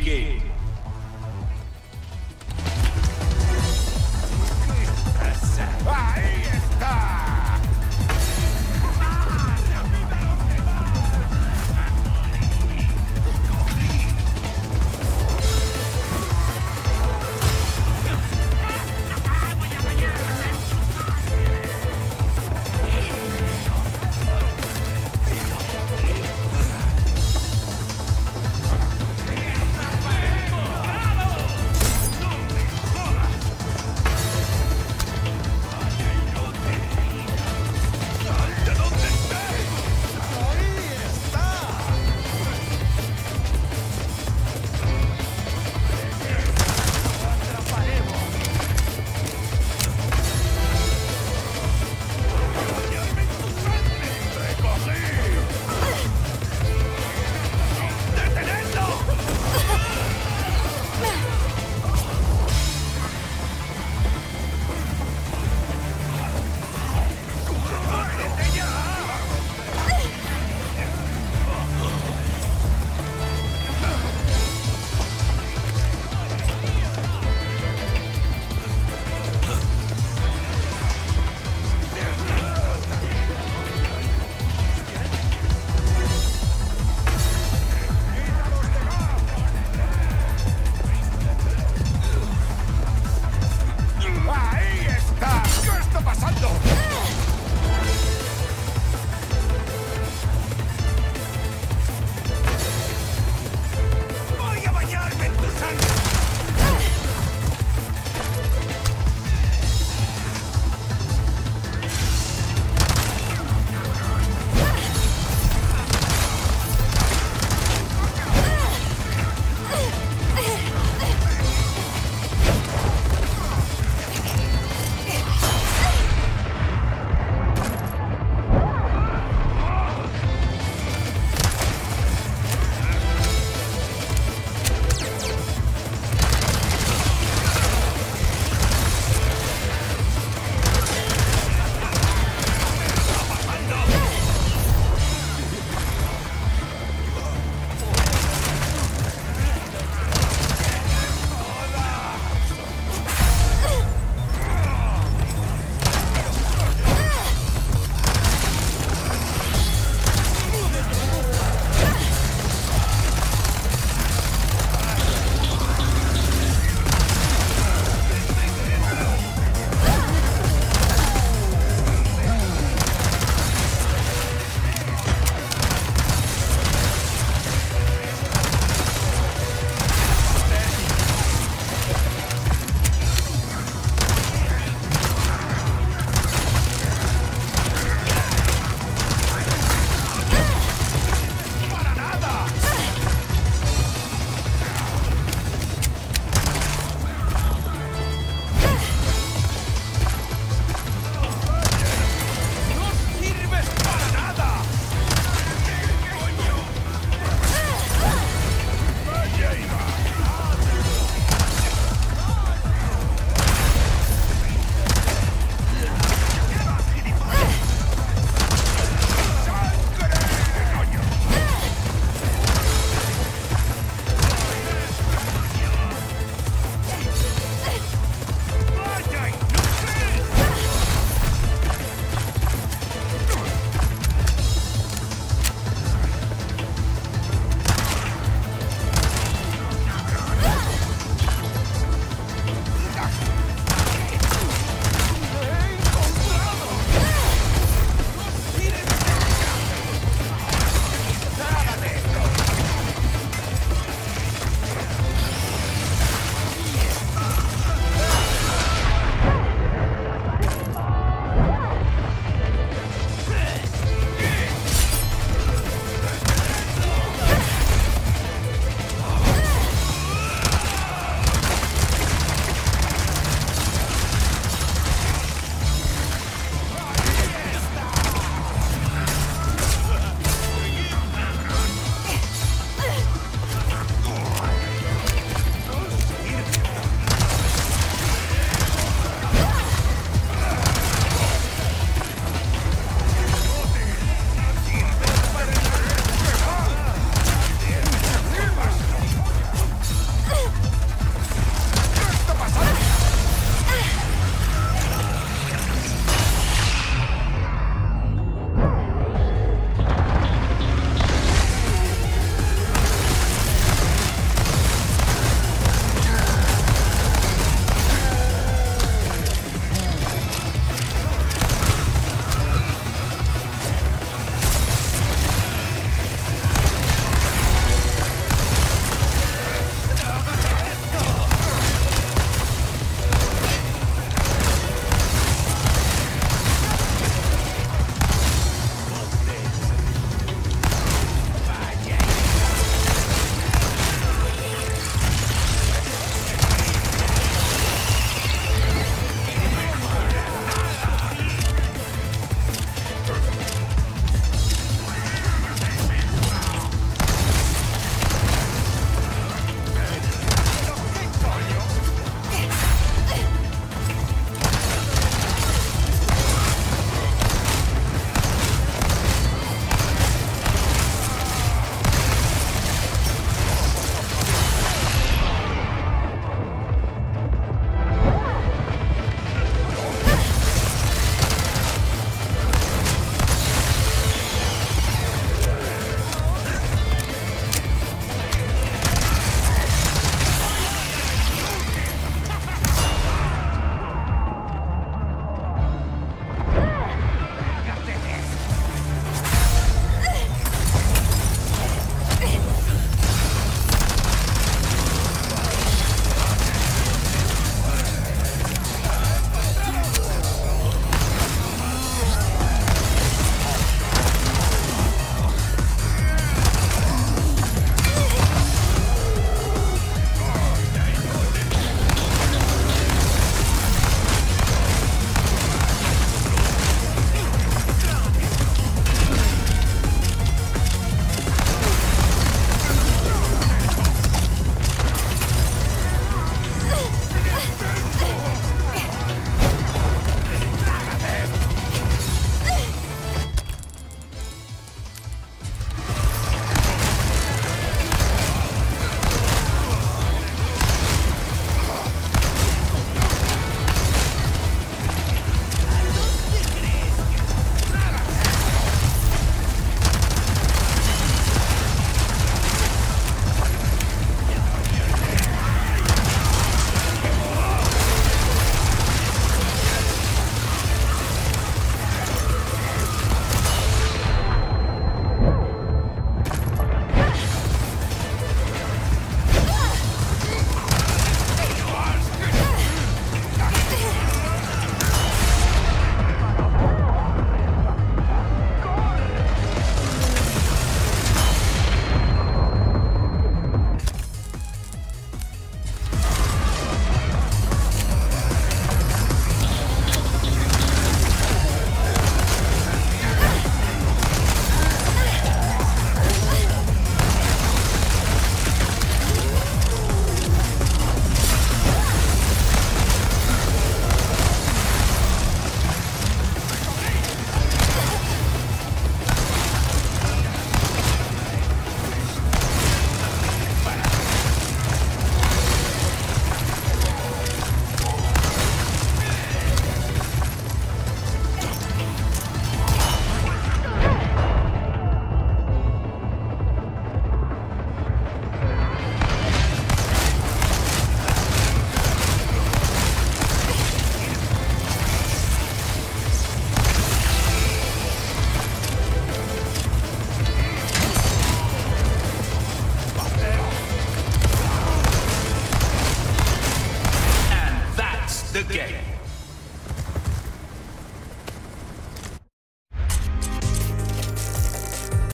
game.